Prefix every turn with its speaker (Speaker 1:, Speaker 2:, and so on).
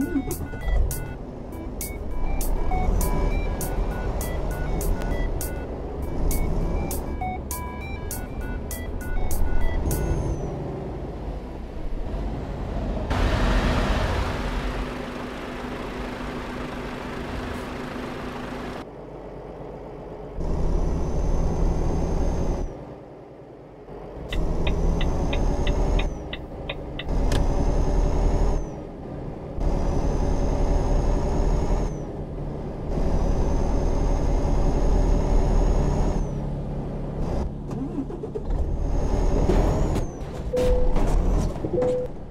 Speaker 1: Tamam mı? you.